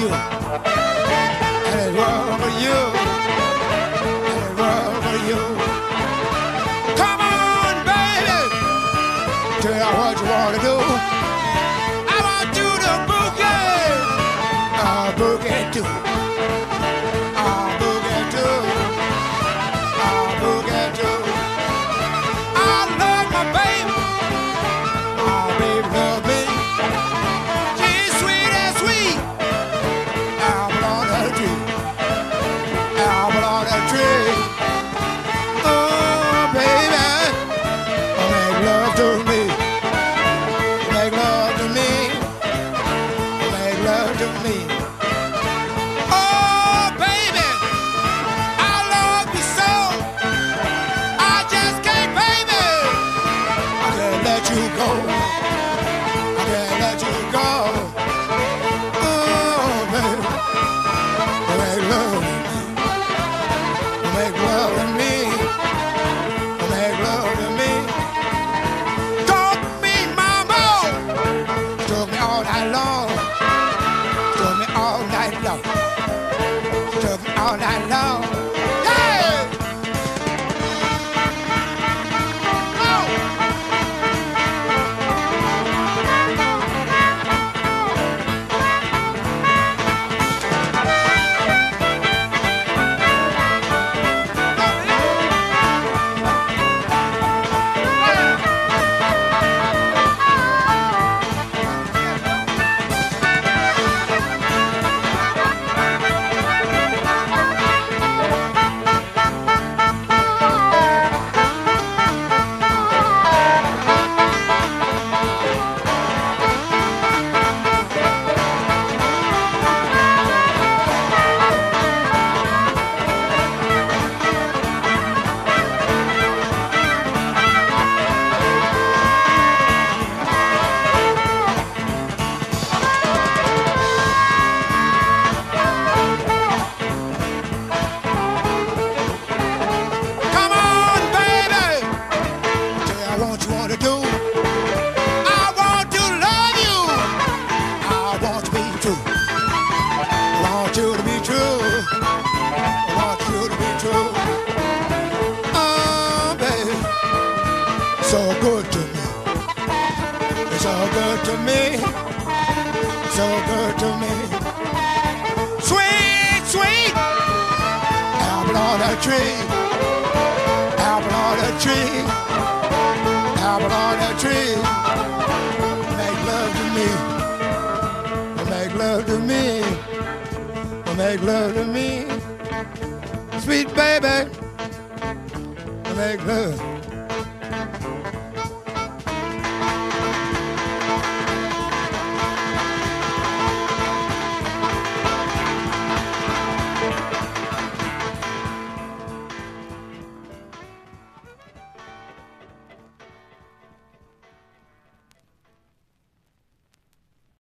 you. And it's for you. And it's wrong for you. Come on, baby. Tell you what you want to do. make love so good to me. Sweet, sweet apple on a tree. Apple on a tree. Apple on a tree. Make love to me. Make love to me. Make love to me. Sweet baby. Make love.